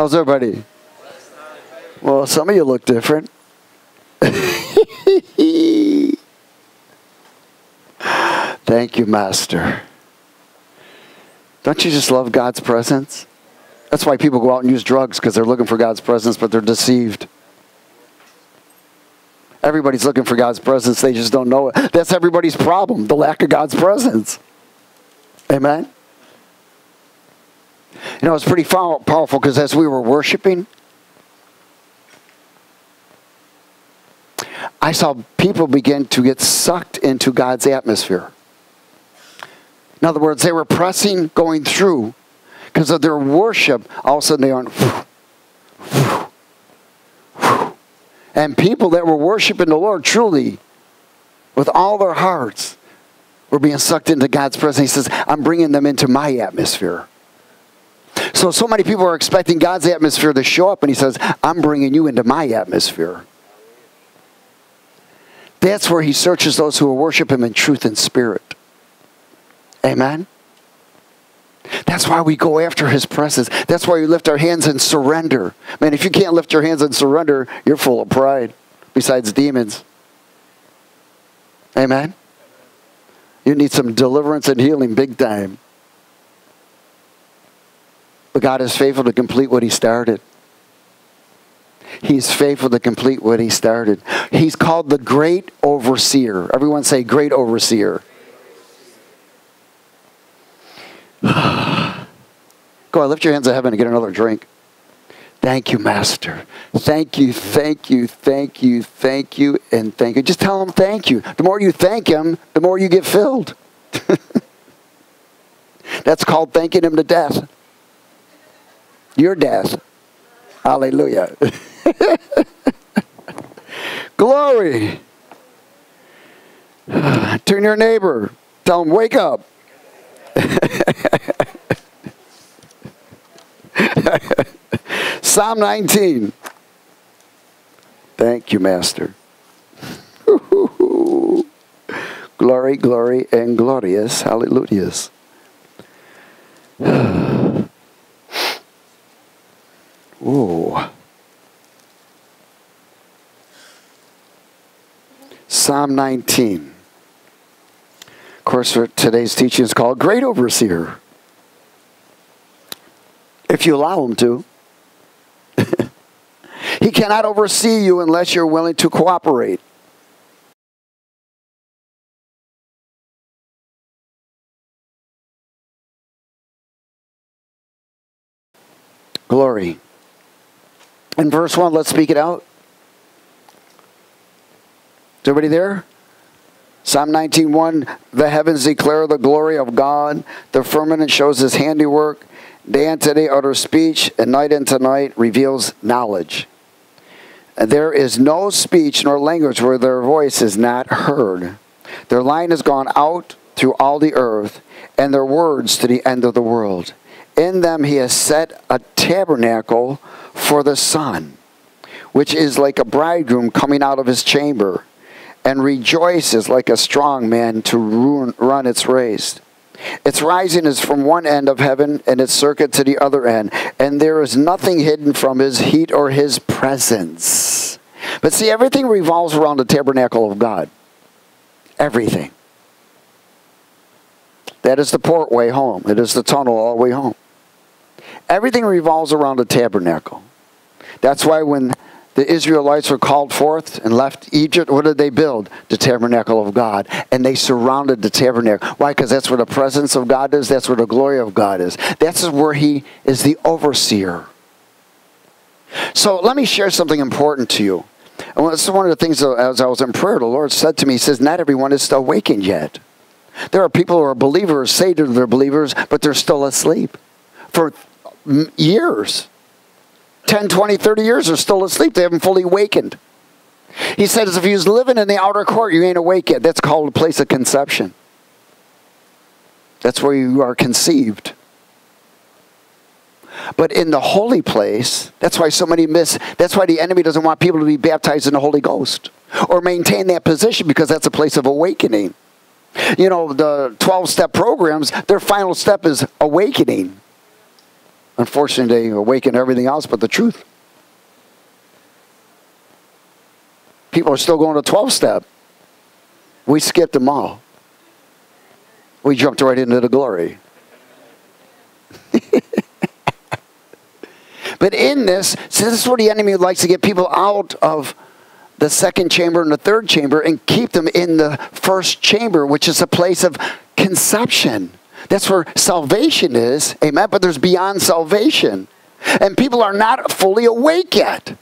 How's everybody? Well, some of you look different. Thank you, Master. Don't you just love God's presence? That's why people go out and use drugs because they're looking for God's presence, but they're deceived. Everybody's looking for God's presence, they just don't know it. That's everybody's problem, the lack of God's presence. Amen? You know, it's pretty powerful because as we were worshiping, I saw people begin to get sucked into God's atmosphere. In other words, they were pressing, going through because of their worship. All of a sudden, they went. And people that were worshiping the Lord truly, with all their hearts, were being sucked into God's presence. He says, I'm bringing them into my atmosphere. So, so many people are expecting God's atmosphere to show up, and He says, I'm bringing you into my atmosphere. That's where He searches those who will worship Him in truth and spirit. Amen? That's why we go after his presence. That's why we lift our hands and surrender. Man, if you can't lift your hands and surrender, you're full of pride, besides demons. Amen? You need some deliverance and healing big time. But God is faithful to complete what he started. He's faithful to complete what he started. He's called the great overseer. Everyone say, great overseer. Go on, lift your hands to heaven and get another drink. Thank you, Master. Thank you, thank you, thank you, thank you, and thank you. Just tell him thank you. The more you thank him, the more you get filled. That's called thanking him to death. Your death. Hallelujah. Glory. Turn your neighbor. Tell him, wake up. Psalm 19. Thank you, Master. glory, glory, and glorious. Hallelujahs. Psalm 19. Of course, today's teaching is called Great Overseer. If you allow him to. he cannot oversee you unless you're willing to cooperate. Glory. In verse 1, let's speak it out. Everybody there? Psalm 19:1 The heavens declare the glory of God, the firmament shows his handiwork. Day unto day utters speech, and night unto night reveals knowledge. There is no speech nor language where their voice is not heard. Their line has gone out through all the earth, and their words to the end of the world. In them he has set a tabernacle for the sun, which is like a bridegroom coming out of his chamber and rejoices like a strong man to run its race. Its rising is from one end of heaven and its circuit to the other end, and there is nothing hidden from his heat or his presence. But see, everything revolves around the tabernacle of God. Everything. That is the portway home. It is the tunnel all the way home. Everything revolves around the tabernacle. That's why when the Israelites were called forth and left Egypt, what did they build? The tabernacle of God. And they surrounded the tabernacle. Why? Because that's where the presence of God is. That's where the glory of God is. That's where He is the overseer. So let me share something important to you. And this is one of the things as I was in prayer, the Lord said to me, He says, Not everyone is awakened yet. There are people who are believers, say to they're believers, but they're still asleep for years. 10, 20, 30 years are still asleep. They haven't fully awakened. He says, if he was living in the outer court, you ain't awake yet. That's called a place of conception. That's where you are conceived. But in the holy place, that's why so many miss, that's why the enemy doesn't want people to be baptized in the Holy Ghost or maintain that position because that's a place of awakening. You know, the 12 step programs, their final step is awakening. Unfortunately, they awaken everything else but the truth. People are still going to 12 step. We skipped them all. We jumped right into the glory. but in this, see, this is where the enemy likes to get people out of the second chamber and the third chamber and keep them in the first chamber, which is a place of conception. That's where salvation is. Amen. But there's beyond salvation. And people are not fully awake yet.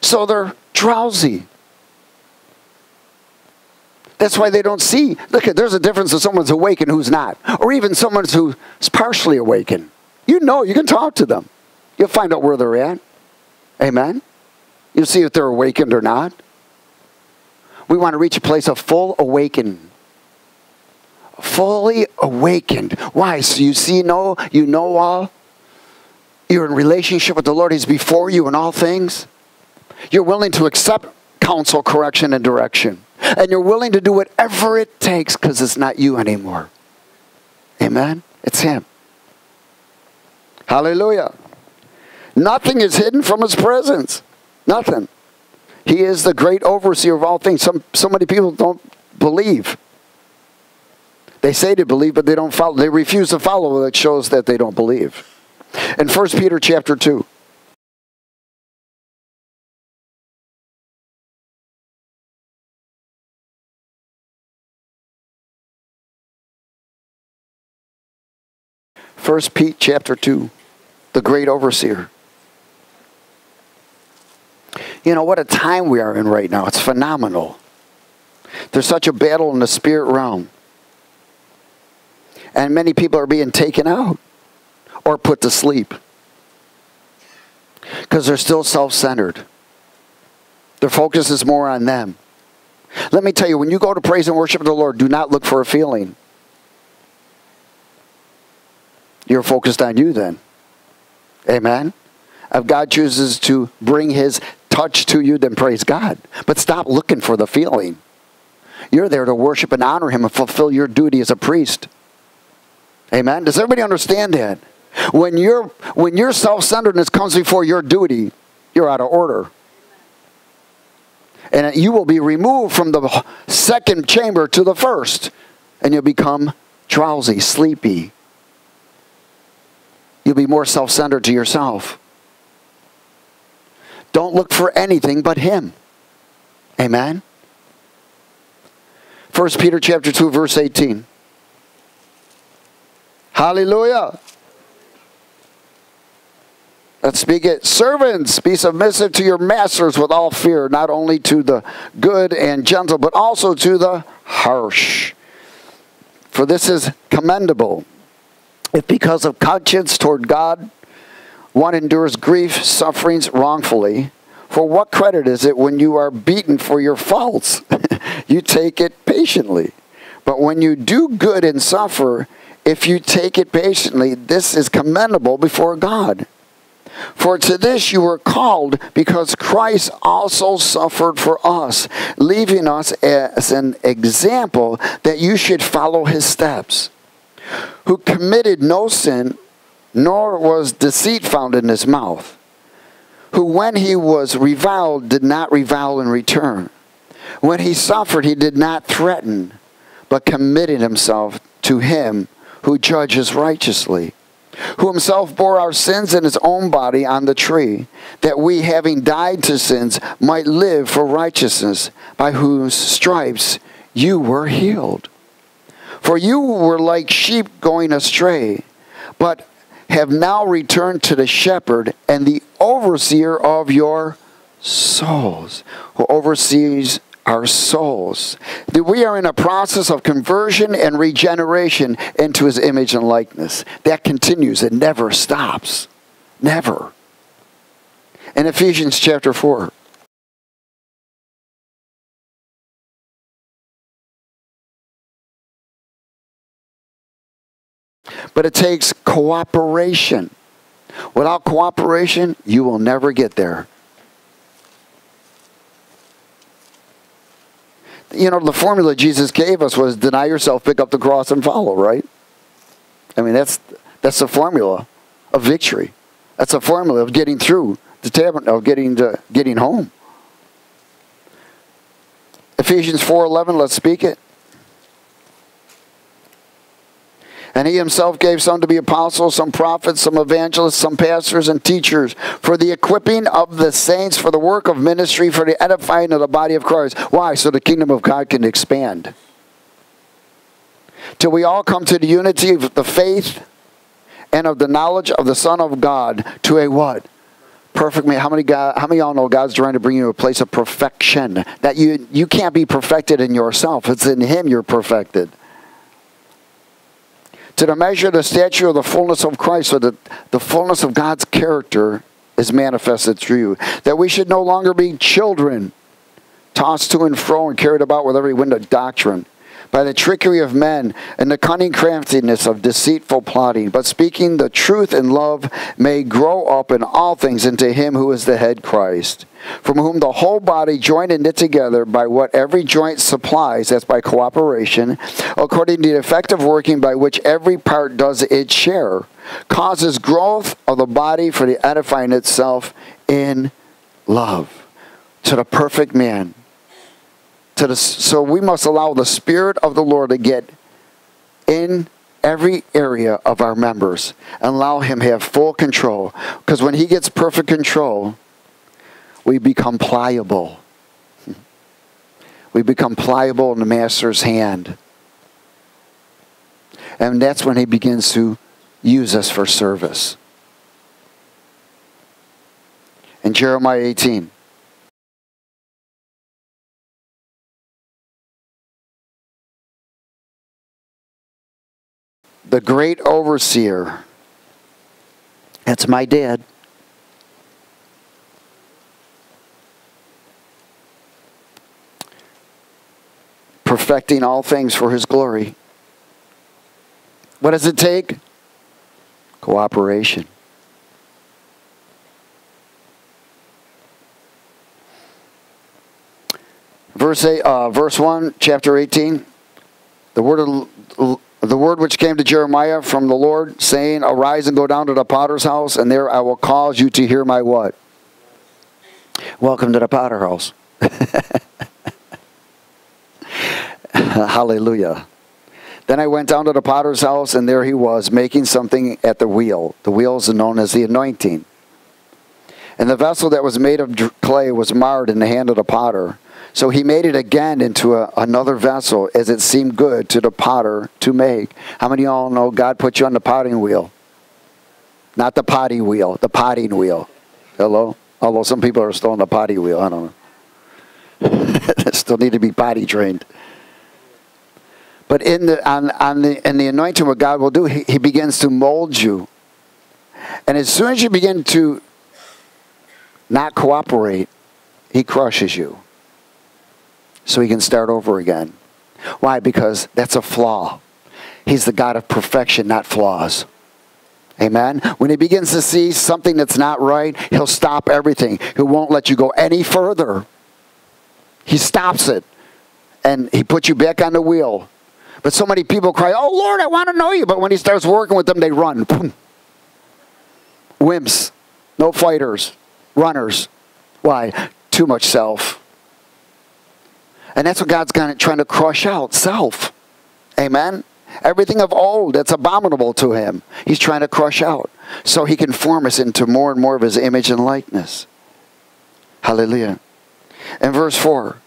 So they're drowsy. That's why they don't see. Look, there's a difference if someone's awake and who's not, or even someone who's partially awakened. You know, you can talk to them. You'll find out where they're at. Amen. You'll see if they're awakened or not. We want to reach a place of full awakening. Fully awakened. Why? So you see, know, you know all. You're in relationship with the Lord. He's before you in all things. You're willing to accept counsel, correction, and direction. And you're willing to do whatever it takes because it's not you anymore. Amen? It's Him. Hallelujah. Nothing is hidden from His presence. Nothing. He is the great overseer of all things. Some, so many people don't believe. They say they believe, but they don't follow. They refuse to follow. That shows that they don't believe. In 1 Peter chapter 2, First Pete chapter 2, the great overseer. You know, what a time we are in right now. It's phenomenal. There's such a battle in the spirit realm. And many people are being taken out or put to sleep because they're still self centered. Their focus is more on them. Let me tell you, when you go to praise and worship the Lord, do not look for a feeling. You're focused on you then. Amen. If God chooses to bring his touch to you, then praise God. But stop looking for the feeling. You're there to worship and honor him and fulfill your duty as a priest. Amen. Does everybody understand that? When your when your self-centeredness comes before your duty, you're out of order. And you will be removed from the second chamber to the first, and you'll become drowsy, sleepy. You'll be more self-centered to yourself. Don't look for anything but him. Amen. 1 Peter chapter 2 verse 18. Hallelujah. Let's speak it. Servants, be submissive to your masters with all fear, not only to the good and gentle, but also to the harsh. For this is commendable. If because of conscience toward God one endures grief, sufferings wrongfully. For what credit is it when you are beaten for your faults? you take it patiently. But when you do good and suffer, if you take it patiently, this is commendable before God. For to this you were called, because Christ also suffered for us, leaving us as an example that you should follow his steps. Who committed no sin, nor was deceit found in his mouth, who when he was reviled did not revile in return. When he suffered, he did not threaten, but committed himself to him who judges righteously, who himself bore our sins in his own body on the tree, that we, having died to sins, might live for righteousness, by whose stripes you were healed. For you were like sheep going astray, but have now returned to the shepherd and the overseer of your souls, who oversees our souls. That we are in a process of conversion and regeneration into his image and likeness. That continues, it never stops. Never. In Ephesians chapter 4. But it takes cooperation. Without cooperation, you will never get there. You know, the formula Jesus gave us was deny yourself, pick up the cross, and follow, right? I mean, that's, That's the formula of victory. That's a formula of getting through the tabernacle, of getting to getting home. Ephesians 4:11, let's speak it. And he himself gave some to be apostles, some prophets, some evangelists, some pastors and teachers for the equipping of the saints, for the work of ministry, for the edifying of the body of Christ. Why? So the kingdom of God can expand. Till we all come to the unity of the faith and of the knowledge of the Son of God to a what? Perfect man. How many God, how many y'all know God's trying to bring you to a place of perfection? That you you can't be perfected in yourself. It's in Him you're perfected to the measure the stature of the fullness of Christ, so that the fullness of God's character is manifested through you. That we should no longer be children, tossed to and fro and carried about with every wind of doctrine by the trickery of men and the cunning craftiness of deceitful plotting, but speaking the truth in love may grow up in all things into him who is the head Christ, from whom the whole body joined and knit together by what every joint supplies, that's by cooperation, according to the effective working by which every part does its share, causes growth of the body for the edifying itself in love to the perfect man to the, so we must allow the Spirit of the Lord to get in every area of our members and allow Him have full control. Because when He gets perfect control, we become pliable. We become pliable in the Master's hand. And that's when He begins to use us for service. In Jeremiah 18. the great overseer. That's my dad. Perfecting all things for his glory. What does it take? Cooperation. Verse, eight, uh, verse 1, chapter 18. The word of the word which came to Jeremiah from the Lord, saying, Arise and go down to the potter's house, and there I will cause you to hear my what? Welcome to the potter house. Hallelujah. Then I went down to the potter's house, and there he was, making something at the wheel. The wheel is known as the anointing. And the vessel that was made of clay was marred in the hand of the potter. So he made it again into a, another vessel as it seemed good to the potter to make. How many of y'all know God put you on the potting wheel? Not the potty wheel, the potting wheel. Hello? Although some people are still on the potty wheel. I don't know. still need to be potty trained. But in the, on, on the, in the anointing, what God will do, he, he begins to mold you. And as soon as you begin to not cooperate, he crushes you so he can start over again. Why? Because that's a flaw. He's the God of perfection, not flaws. Amen. When he begins to see something that's not right, he'll stop everything. He won't let you go any further. He stops it and he puts you back on the wheel. But so many people cry, Oh Lord, I want to know you. But when he starts working with them, they run. Boom. Wimps, no fighters, runners. Why? Too much self. And that's what God's trying to crush out self. Amen. Everything of old that's abominable to him, he's trying to crush out so he can form us into more and more of his image and likeness. Hallelujah. In verse 4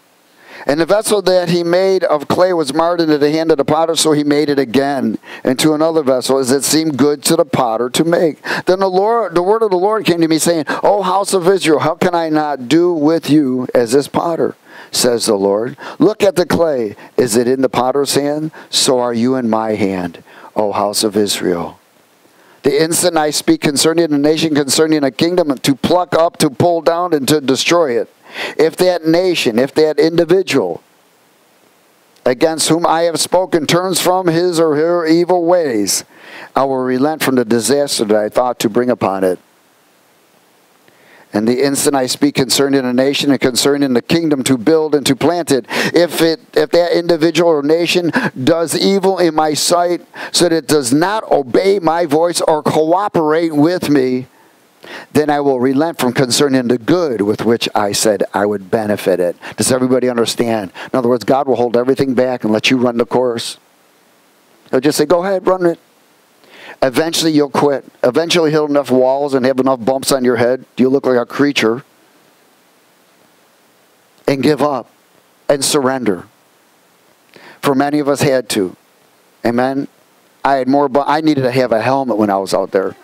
And the vessel that he made of clay was marred into the hand of the potter, so he made it again into another vessel as it seemed good to the potter to make. Then the Lord, the word of the Lord came to me, saying, O house of Israel, how can I not do with you as this potter? says the Lord. Look at the clay. Is it in the potter's hand? So are you in my hand, O house of Israel. The instant I speak concerning a nation, concerning a kingdom, to pluck up, to pull down, and to destroy it. If that nation, if that individual against whom I have spoken turns from his or her evil ways, I will relent from the disaster that I thought to bring upon it. And the instant I speak concerning a nation and concerning the kingdom to build and to plant it, if it if that individual or nation does evil in my sight, so that it does not obey my voice or cooperate with me, then I will relent from concerning the good with which I said I would benefit it. Does everybody understand? In other words, God will hold everything back and let you run the course. He'll just say, Go ahead, run it. Eventually, you'll quit. Eventually, hit enough walls and have enough bumps on your head. You'll look like a creature and give up and surrender. For many of us had to. Amen. I had more. I needed to have a helmet when I was out there.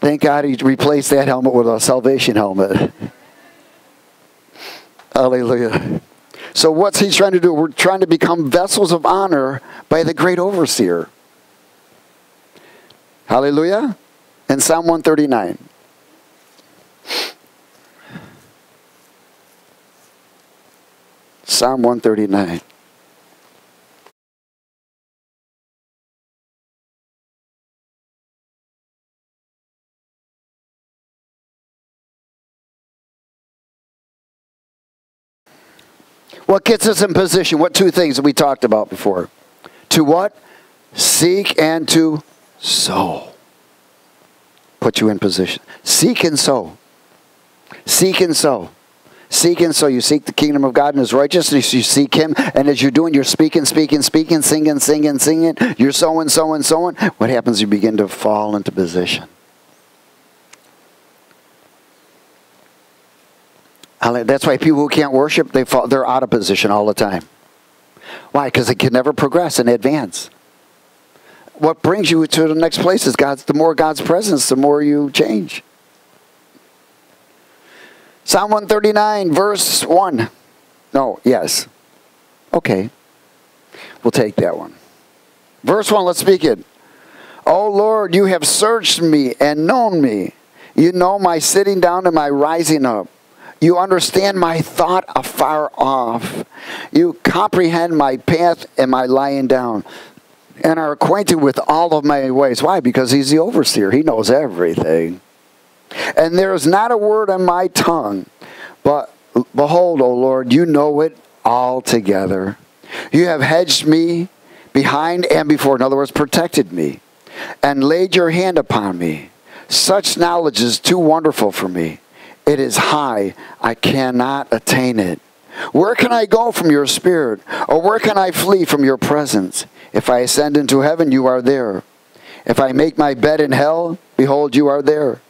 Thank God he replaced that helmet with a salvation helmet. Hallelujah. So, what's he trying to do? We're trying to become vessels of honor by the great overseer. Hallelujah. In Psalm 139. Psalm 139. What gets us in position? What two things that we talked about before? To what? Seek and to sow. Put you in position. Seek and sow. Seek and sow. Seek and sow. You seek the kingdom of God and His righteousness. You seek Him, and as you're doing, you're speaking, speaking, speaking, singing, singing, singing. You're sowing, sowing, sowing. What happens? You begin to fall into position. That's why people who can't worship, they fall, they're out of position all the time. Why? Because they can never progress and advance. What brings you to the next place is God's. The more God's presence, the more you change. Psalm 139, verse 1. No, yes. Okay. We'll take that one. Verse 1, let's speak it. Oh Lord, you have searched me and known me. You know my sitting down and my rising up. You understand my thought afar off. You comprehend my path and my lying down, and are acquainted with all of my ways. Why? Because he's the overseer, he knows everything. And there is not a word on my tongue, but behold, O Lord, you know it altogether. You have hedged me behind and before, in other words, protected me, and laid your hand upon me. Such knowledge is too wonderful for me. It is high. I cannot attain it. Where can I go from your spirit? Or where can I flee from your presence? If I ascend into heaven, you are there. If I make my bed in hell, behold, you are there.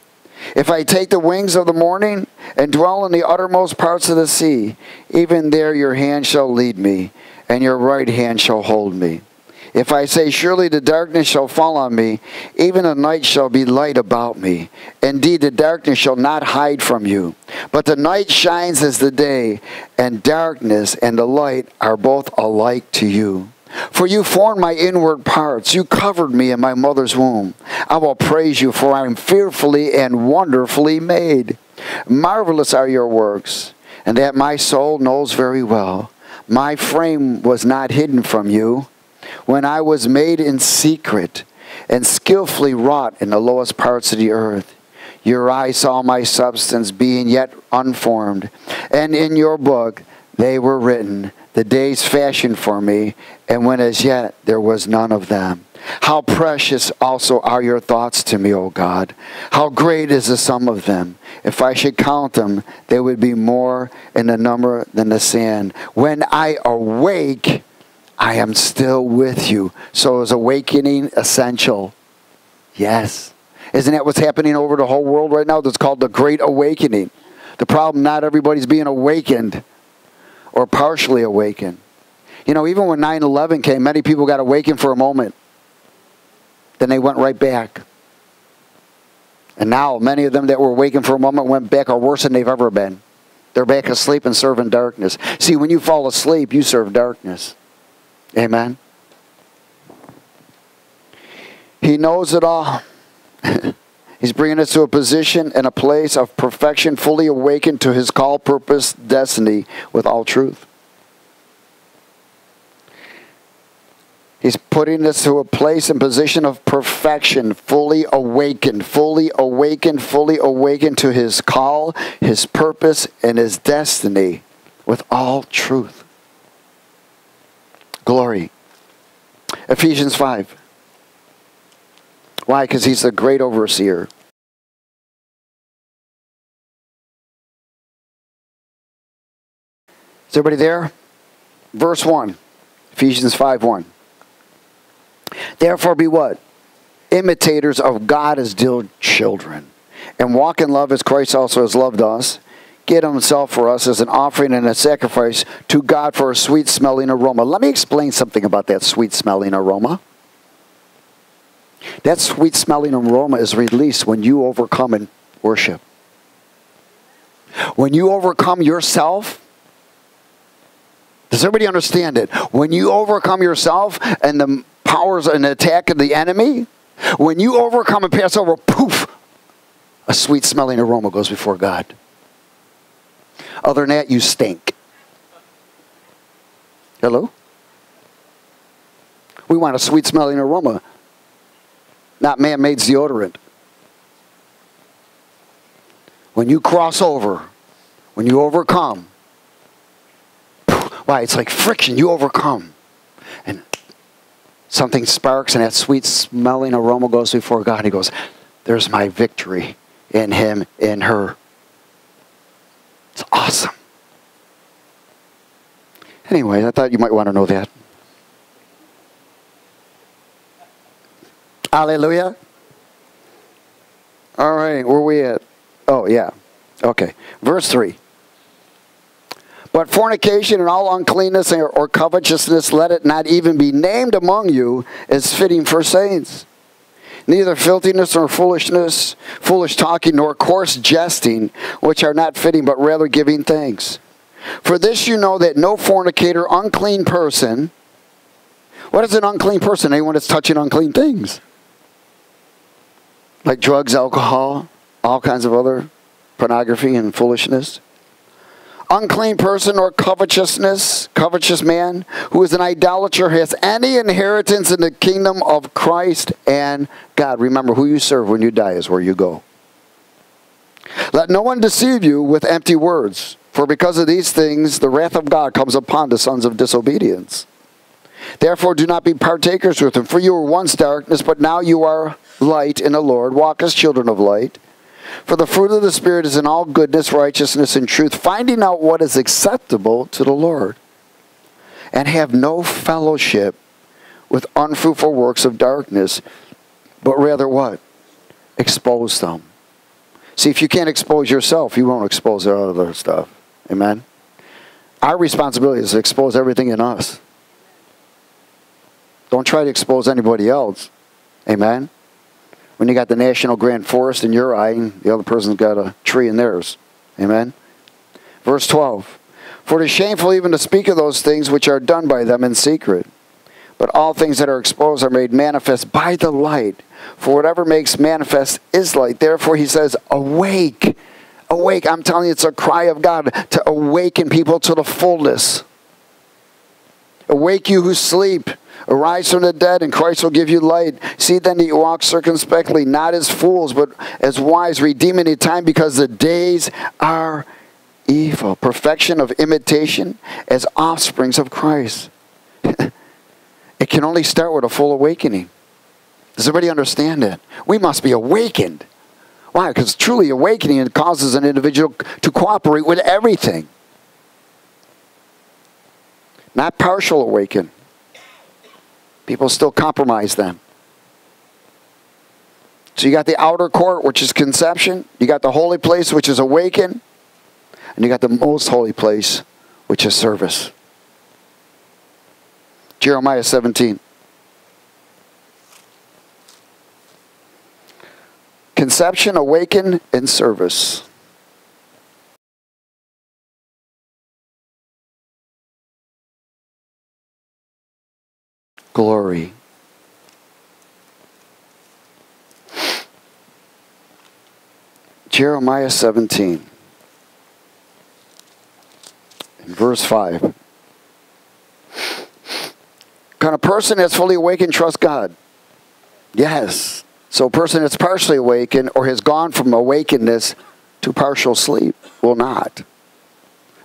If I take the wings of the morning and dwell in the uttermost parts of the sea, even there your hand shall lead me, and your right hand shall hold me. If I say, Surely the darkness shall fall on me, even the night shall be light about me. Indeed, the darkness shall not hide from you. But the night shines as the day, and darkness and the light are both alike to you. For you formed my inward parts. You covered me in my mother's womb. I will praise you, for I am fearfully and wonderfully made. Marvelous are your works, and that my soul knows very well. My frame was not hidden from you when I was made in secret and skillfully wrought in the lowest parts of the earth. Your eye saw my substance being yet unformed, and in your book they were written, the days fashioned for me, and when as yet there was none of them. How precious also are your thoughts to me, O God. How great is the sum of them. If I should count them, they would be more in the number than the sand. When I awake, I am still with you. So is awakening essential? Yes. Isn't that what's happening over the whole world right now? That's called the Great Awakening. The problem, not everybody's being awakened or partially awakened. You know, even when 9 11 came, many people got awakened for a moment. Then they went right back. And now, many of them that were awakened for a moment went back are worse than they've ever been. They're back asleep and serving darkness. See, when you fall asleep, you serve darkness. Amen. He knows it all. He's bringing us to a position and a place of perfection, fully awakened to his call, purpose, destiny with all truth. He's putting us to a place and position of perfection, fully awakened, fully awakened, fully awakened to his call, his purpose, and his destiny with all truth. Glory. Ephesians 5. Why? Because he's the great overseer. Is everybody there? Verse 1. Ephesians 5 1. Therefore, be what? Imitators of God as dear children, and walk in love as Christ also has loved us, get himself for us as an offering and a sacrifice to God for a sweet smelling aroma. Let me explain something about that sweet smelling aroma. That sweet smelling aroma is released when you overcome in worship. When you overcome yourself, does everybody understand it? When you overcome yourself and the powers and attack of the enemy, when you overcome and pass over, poof, a sweet smelling aroma goes before God. Other than that, you stink. Hello? We want a sweet smelling aroma, not man made deodorant. When you cross over, when you overcome, why? It's like friction. You overcome. And something sparks, and that sweet smelling aroma goes before God. He goes, There's my victory in him, in her. Awesome. Anyway, I thought you might want to know that. Hallelujah. All right, where we at? Oh, yeah. Okay. Verse 3. But fornication and all uncleanness or covetousness, let it not even be named among you as fitting for saints. Neither filthiness nor foolishness, foolish talking, nor coarse jesting, which are not fitting, but rather giving thanks. For this you know that no fornicator, unclean person, what is an unclean person? Anyone that's touching unclean things. Like drugs, alcohol, all kinds of other pornography and foolishness unclean person or covetousness, covetous man who is an idolater has any inheritance in the kingdom of Christ and God. Remember, who you serve when you die is where you go. Let no one deceive you with empty words, for because of these things the wrath of God comes upon the sons of disobedience. Therefore, do not be partakers with them, for you were once darkness, but now you are light in the Lord. Walk as children of light. For the fruit of the Spirit is in all goodness, righteousness, and truth, finding out what is acceptable to the Lord. And have no fellowship with unfruitful works of darkness, but rather what? Expose them. See, if you can't expose yourself, you won't expose the other stuff. Amen? Our responsibility is to expose everything in us. Don't try to expose anybody else. Amen? When you got the national grand forest in your eye and the other person's got a tree in theirs. Amen? Verse 12 For it is shameful even to speak of those things which are done by them in secret. But all things that are exposed are made manifest by the light. For whatever makes manifest is light. Therefore, he says, Awake. Awake. I'm telling you, it's a cry of God to awaken people to the fullness. Awake you who sleep. Arise from the dead, and Christ will give you light. See then that you walk circumspectly, not as fools, but as wise, redeeming the time because the days are evil. Perfection of imitation as offsprings of Christ. it can only start with a full awakening. Does everybody understand it? We must be awakened. Why? Because truly awakening causes an individual to cooperate with everything. Not partial awaken. People still compromise them. So you got the outer court, which is conception. You got the holy place, which is awaken. And you got the most holy place, which is service. Jeremiah 17. Conception, awaken, and service. Glory. Jeremiah 17, verse 5. Can a person that's fully awakened trust God? Yes. So a person that's partially awakened or has gone from awakenedness to partial sleep will not.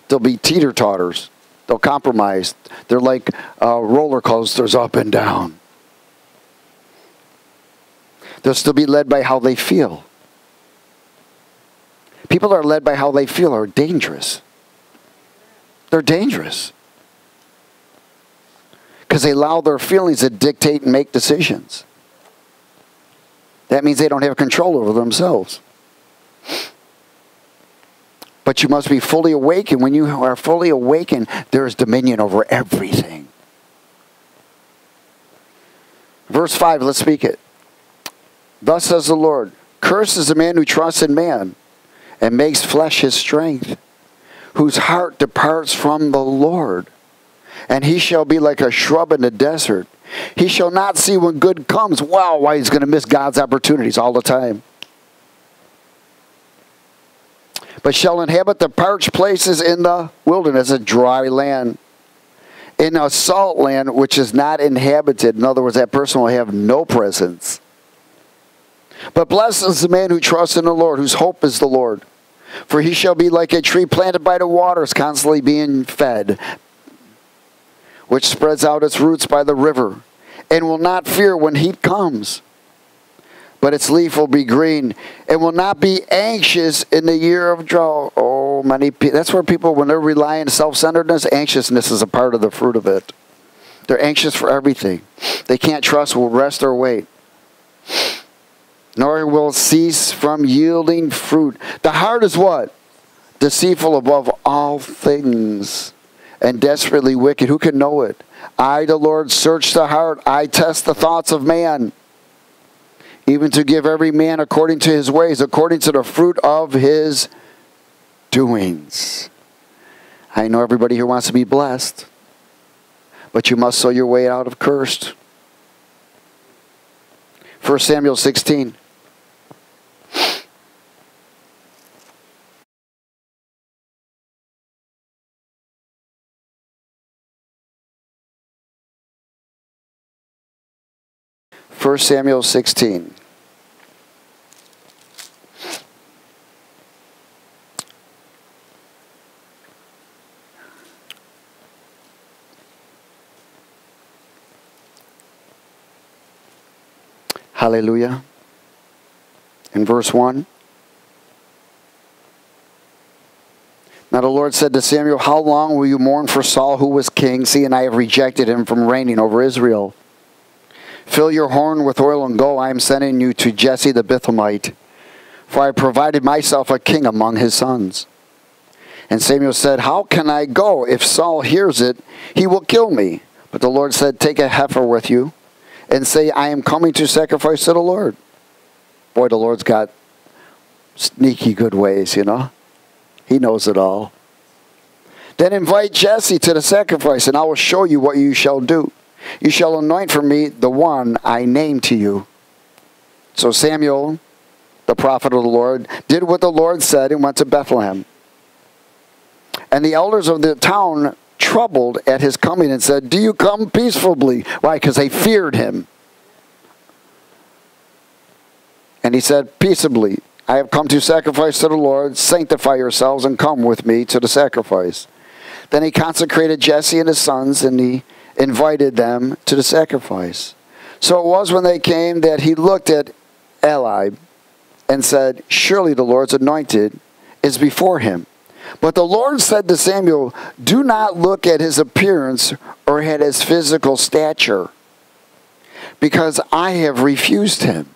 They'll be teeter totters. They'll compromise. They're like uh, roller coasters up and down. They'll still be led by how they feel. People that are led by how they feel are dangerous. They're dangerous. Because they allow their feelings to dictate and make decisions. That means they don't have control over themselves. But you must be fully awakened. When you are fully awakened, there is dominion over everything. Verse 5, let's speak it. Thus says the Lord Cursed is the man who trusts in man and makes flesh his strength, whose heart departs from the Lord. And he shall be like a shrub in the desert. He shall not see when good comes. Wow, why he's going to miss God's opportunities all the time. But shall inhabit the parched places in the wilderness, a dry land. In a salt land which is not inhabited. In other words, that person will have no presence. But blessed is the man who trusts in the Lord, whose hope is the Lord. For he shall be like a tree planted by the waters, constantly being fed, which spreads out its roots by the river, and will not fear when heat comes. But its leaf will be green, and will not be anxious in the year of drought. Oh, many people. That's where people, when they're relying on self centeredness, anxiousness is a part of the fruit of it. They're anxious for everything. They can't trust, will rest or wait nor will cease from yielding fruit. The heart is what? Deceitful above all things and desperately wicked. Who can know it? I, the Lord, search the heart. I test the thoughts of man, even to give every man according to his ways, according to the fruit of his doings. I know everybody here wants to be blessed, but you must sow your way out of cursed. 1 Samuel 16. First Samuel 16. Hallelujah. In verse 1. Now the Lord said to Samuel, How long will you mourn for Saul who was king? See, and I have rejected him from reigning over Israel. Fill your horn with oil and go. I am sending you to Jesse the Bethlehemite, for I provided myself a king among his sons. And Samuel said, How can I go? If Saul hears it, he will kill me. But the Lord said, Take a heifer with you and say, I am coming to sacrifice to the Lord. Boy, the Lord's got sneaky good ways, you know. He knows it all. Then invite Jesse to the sacrifice, and I will show you what you shall do. You shall anoint for me the one I name to you. So Samuel, the prophet of the Lord, did what the Lord said and went to Bethlehem. And the elders of the town troubled at his coming and said, Do you come peacefully? Why? Because they feared him. And he said, Peaceably, I have come to sacrifice to the Lord. Sanctify yourselves and come with me to the sacrifice. Then he consecrated Jesse and his sons, and he invited them to the sacrifice. So it was when they came that he looked at Eliab and said, Surely the Lord's anointed is before him. But the Lord said to Samuel, Do not look at his appearance or at his physical stature, because I have refused him.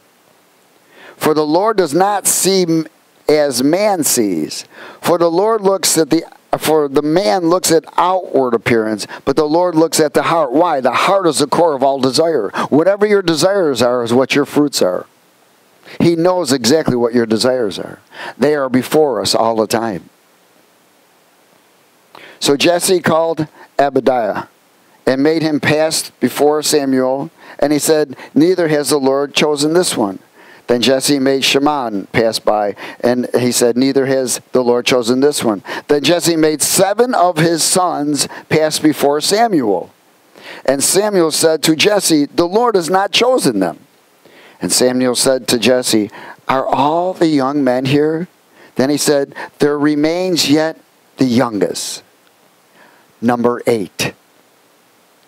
For the Lord does not see as man sees. For the Lord looks at the for the man looks at outward appearance, but the Lord looks at the heart. Why? The heart is the core of all desire. Whatever your desires are is what your fruits are. He knows exactly what your desires are. They are before us all the time. So Jesse called Abadiah and made him pass before Samuel, and he said, Neither has the Lord chosen this one. Then Jesse made Shimon pass by, and he said, Neither has the Lord chosen this one. Then Jesse made seven of his sons pass before Samuel. And Samuel said to Jesse, The Lord has not chosen them. And Samuel said to Jesse, Are all the young men here? Then he said, There remains yet the youngest, number eight,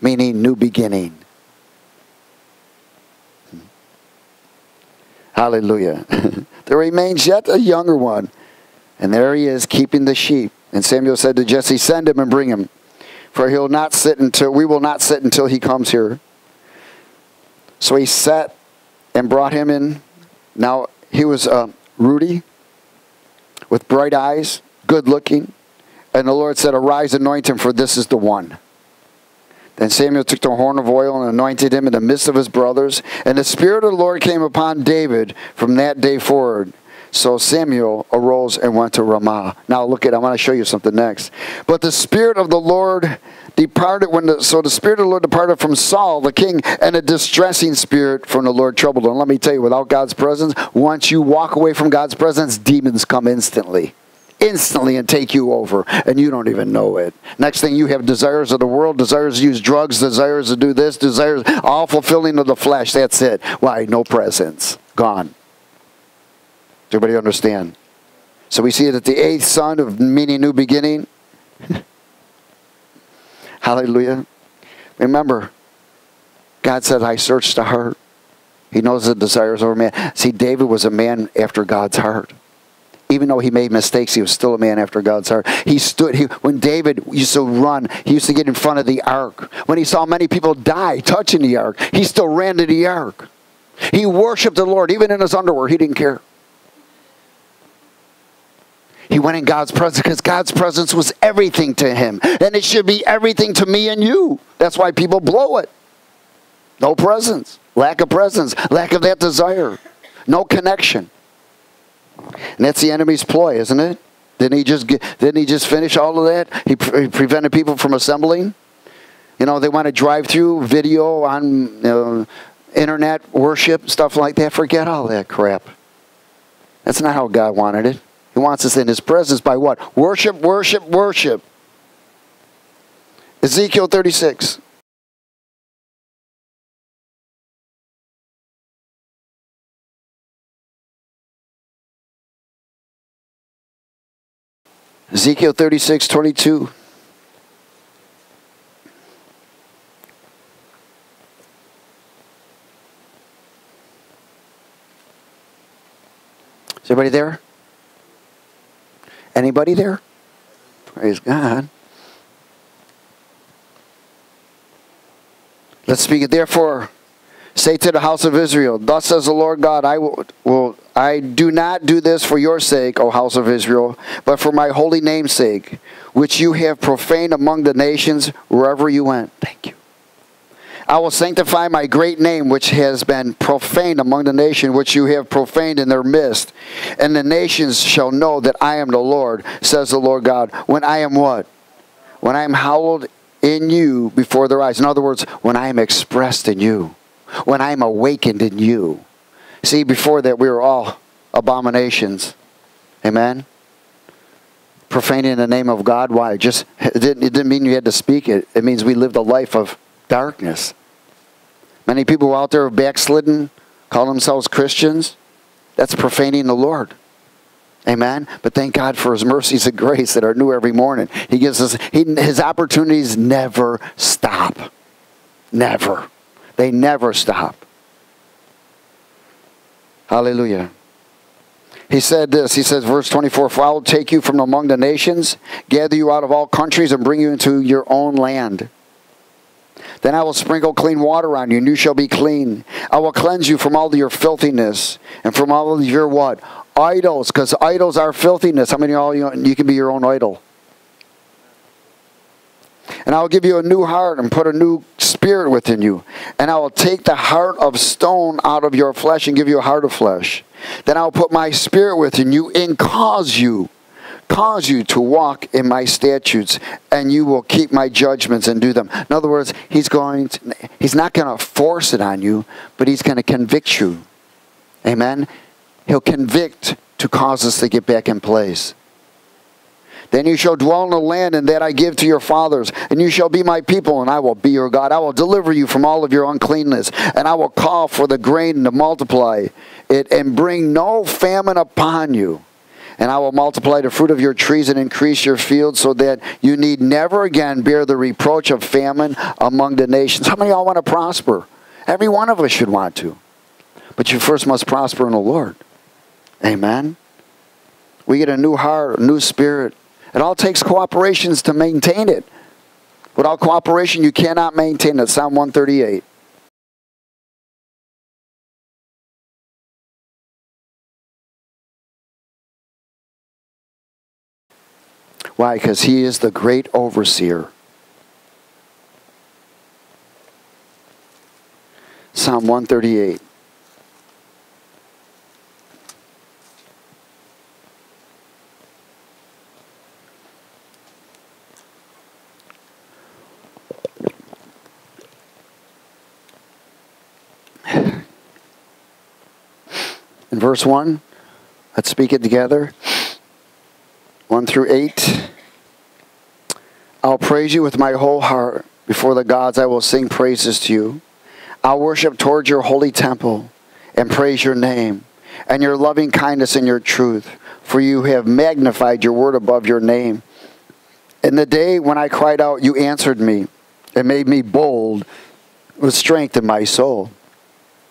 meaning new beginning. Hallelujah. there remains yet a younger one. And there he is keeping the sheep. And Samuel said to Jesse, Send him and bring him, for he'll not sit until we will not sit until he comes here. So he sat and brought him in. Now he was uh, ruddy, with bright eyes, good looking. And the Lord said, Arise, anoint him, for this is the one. Then Samuel took the horn of oil and anointed him in the midst of his brothers. And the Spirit of the Lord came upon David from that day forward. So Samuel arose and went to Ramah. Now look at, I want to show you something next. But the Spirit of the Lord departed when the, so the Spirit of the Lord departed from Saul, the king, and a distressing spirit from the Lord troubled him. Let me tell you, without God's presence, once you walk away from God's presence, demons come instantly instantly and take you over, and you don't even know it. Next thing you have desires of the world, desires to use drugs, desires to do this, desires, all fulfilling of the flesh. That's it. Why? No presence. Gone. Does everybody understand? So we see that the eighth son of meaning new beginning. Hallelujah. Remember, God said, I searched the heart. He knows the desires of a man. See, David was a man after God's heart. Even though he made mistakes, he was still a man after God's heart. He stood, he, when David used to run, he used to get in front of the ark. When he saw many people die touching the ark, he still ran to the ark. He worshiped the Lord, even in his underwear. He didn't care. He went in God's presence because God's presence was everything to him. And it should be everything to me and you. That's why people blow it. No presence, lack of presence, lack of that desire, no connection. And that's the enemy's ploy, isn't it? Didn't he just get, didn't he just finish all of that? He, pre- he prevented people from assembling. You know, they want to drive through video on internet worship stuff like that. Forget all that crap. That's not how God wanted it. He wants us in His presence by what? Worship, worship, worship. Ezekiel 36. Ezekiel 36, 22. Is everybody there? Anybody there? Praise God. Let's speak it. Therefore, say to the house of Israel, Thus says the Lord God, I will, will I do not do this for your sake, O house of Israel, but for my holy name's sake, which you have profaned among the nations wherever you went. Thank you. I will sanctify my great name, which has been profaned among the nation, which you have profaned in their midst. And the nations shall know that I am the Lord, says the Lord God, when I am what? When I am hallowed in you before their eyes. In other words, when I am expressed in you, when I am awakened in you. See, before that, we were all abominations. Amen? Profaning the name of God. Why? Just it didn't, it didn't mean you had to speak it. It means we lived a life of darkness. Many people out there have backslidden, call themselves Christians. That's profaning the Lord. Amen. But thank God for His mercies and grace that are new every morning. He gives us he, His opportunities never stop. Never. They never stop. Hallelujah. He said this. He says, verse 24, For I will take you from among the nations, gather you out of all countries, and bring you into your own land. Then I will sprinkle clean water on you, and you shall be clean. I will cleanse you from all your filthiness and from all of your what? Idols, because idols are filthiness. How many of you, you can be your own idol? And I will give you a new heart and put a new spirit within you. And I will take the heart of stone out of your flesh and give you a heart of flesh. Then I will put my spirit within you and cause you cause you to walk in my statutes and you will keep my judgments and do them. In other words, he's going to, he's not going to force it on you, but he's going to convict you. Amen. He'll convict to cause us to get back in place. Then you shall dwell in the land and that I give to your fathers, and you shall be my people, and I will be your God. I will deliver you from all of your uncleanness, and I will call for the grain to multiply it and bring no famine upon you. And I will multiply the fruit of your trees and increase your fields so that you need never again bear the reproach of famine among the nations. How many of y'all want to prosper? Every one of us should want to. But you first must prosper in the Lord. Amen. We get a new heart, a new spirit. It all takes cooperations to maintain it. Without cooperation, you cannot maintain it. Psalm 138. Why? Because he is the great overseer. Psalm 138. Verse 1, let's speak it together. 1 through 8. I'll praise you with my whole heart. Before the gods, I will sing praises to you. I'll worship towards your holy temple and praise your name and your loving kindness and your truth, for you have magnified your word above your name. In the day when I cried out, you answered me and made me bold with strength in my soul.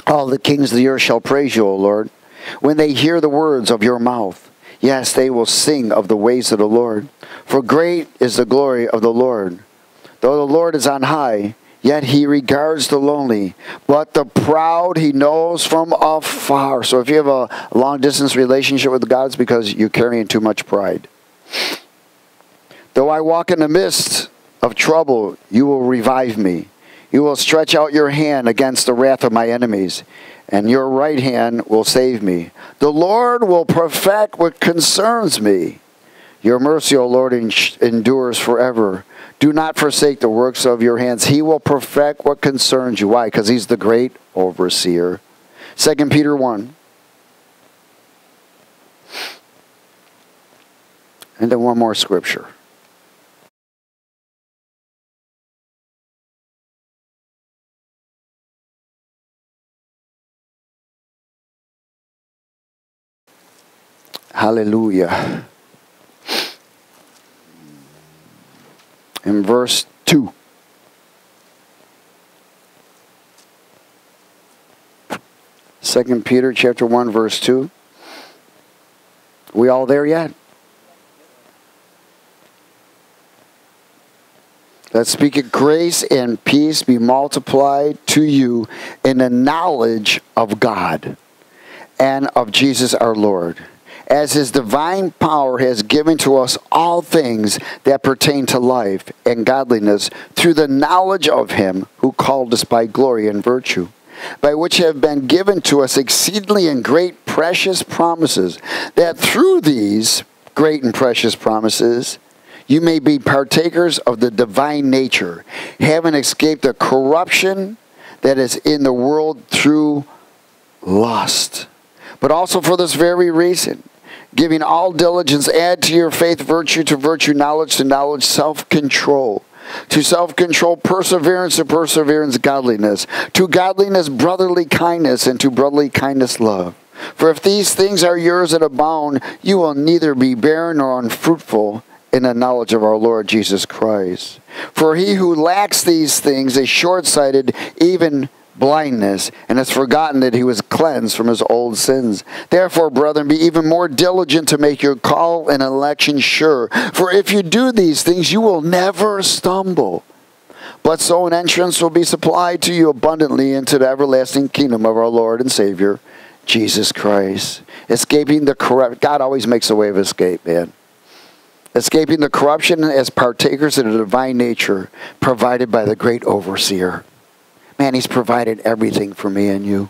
All the kings of the earth shall praise you, O Lord when they hear the words of your mouth. Yes, they will sing of the ways of the Lord. For great is the glory of the Lord. Though the Lord is on high, yet he regards the lonely, but the proud he knows from afar. So if you have a long distance relationship with God, it's because you're carrying too much pride. Though I walk in the midst of trouble, you will revive me. You will stretch out your hand against the wrath of my enemies and your right hand will save me. The Lord will perfect what concerns me. Your mercy, O Lord, endures forever. Do not forsake the works of your hands. He will perfect what concerns you. Why? Because he's the great overseer. 2 Peter 1. And then one more scripture. Hallelujah. In verse 2. Second Peter chapter 1 verse 2. We all there yet? Let's speak it. Grace and peace be multiplied to you in the knowledge of God and of Jesus our Lord as his divine power has given to us all things that pertain to life and godliness through the knowledge of him who called us by glory and virtue, by which have been given to us exceedingly and great precious promises, that through these great and precious promises, you may be partakers of the divine nature, having escaped the corruption that is in the world through lust. But also for this very reason, Giving all diligence, add to your faith virtue, to virtue knowledge, to knowledge self control. To self control, perseverance, to perseverance, godliness. To godliness, brotherly kindness, and to brotherly kindness, love. For if these things are yours and abound, you will neither be barren nor unfruitful in the knowledge of our Lord Jesus Christ. For he who lacks these things is short sighted, even blindness and has forgotten that he was cleansed from his old sins. Therefore, brethren, be even more diligent to make your call and election sure. For if you do these things, you will never stumble. But so an entrance will be supplied to you abundantly into the everlasting kingdom of our Lord and Savior, Jesus Christ. Escaping the corrupt, God always makes a way of escape, man. Escaping the corruption as partakers of the divine nature provided by the great overseer. Man, He's provided everything for me and you.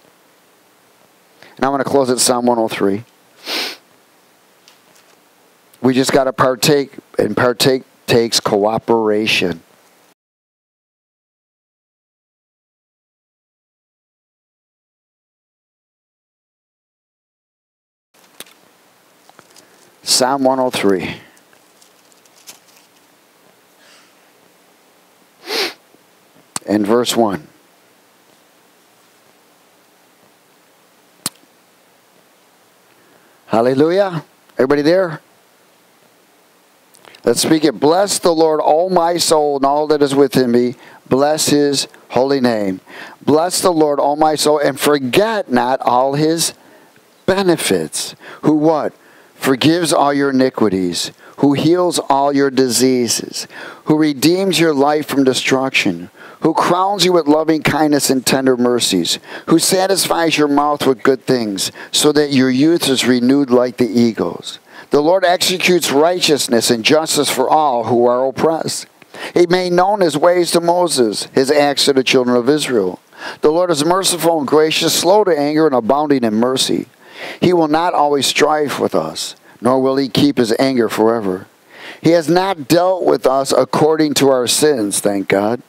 And I'm going to close at Psalm 103. We just got to partake, and partake takes cooperation. Psalm 103. And verse 1. Hallelujah. Everybody there? Let's speak it. Bless the Lord, all my soul, and all that is within me. Bless his holy name. Bless the Lord, all my soul, and forget not all his benefits. Who what? Forgives all your iniquities, who heals all your diseases, who redeems your life from destruction, who crowns you with loving kindness and tender mercies, who satisfies your mouth with good things, so that your youth is renewed like the eagles. The Lord executes righteousness and justice for all who are oppressed. He made known his ways to Moses, his acts to the children of Israel. The Lord is merciful and gracious, slow to anger, and abounding in mercy. He will not always strive with us, nor will he keep his anger forever. He has not dealt with us according to our sins, thank God,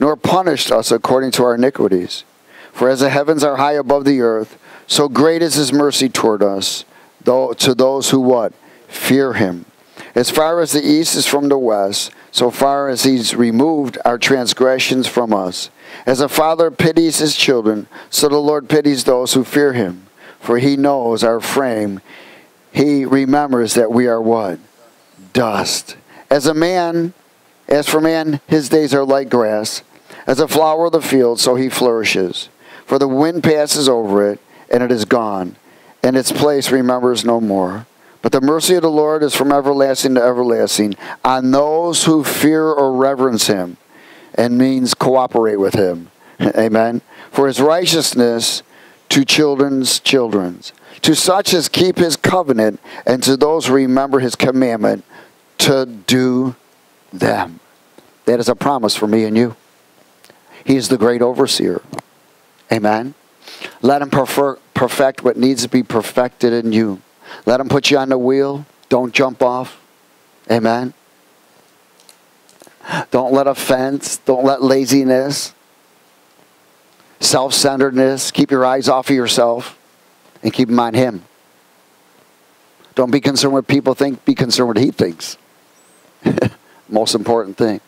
nor punished us according to our iniquities. For as the heavens are high above the earth, so great is his mercy toward us, though to those who what? Fear him. As far as the east is from the west, so far as he's removed our transgressions from us. As a father pities his children, so the Lord pities those who fear him for he knows our frame. He remembers that we are what? Dust. As a man, as for man, his days are like grass. As a flower of the field, so he flourishes. For the wind passes over it, and it is gone, and its place remembers no more. But the mercy of the Lord is from everlasting to everlasting on those who fear or reverence him, and means cooperate with him. Amen. For his righteousness to children's children's, to such as keep his covenant, and to those who remember his commandment to do them. That is a promise for me and you. He is the great overseer. Amen. Let him perfect what needs to be perfected in you. Let him put you on the wheel. Don't jump off. Amen. Don't let offense, don't let laziness, self centeredness. Keep your eyes off of yourself and keep them on Him. Don't be concerned what people think, be concerned what He thinks. Most important thing.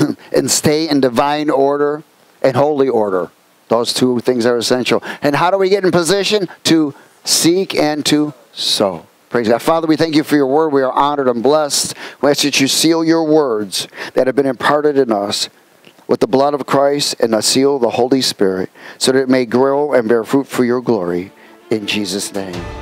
and stay in divine order and holy order. Those two things are essential. And how do we get in position? To seek and to sow. Praise God. Father, we thank you for your word. We are honored and blessed. We ask that you seal your words that have been imparted in us with the blood of Christ and the seal of the Holy Spirit, so that it may grow and bear fruit for your glory. In Jesus' name.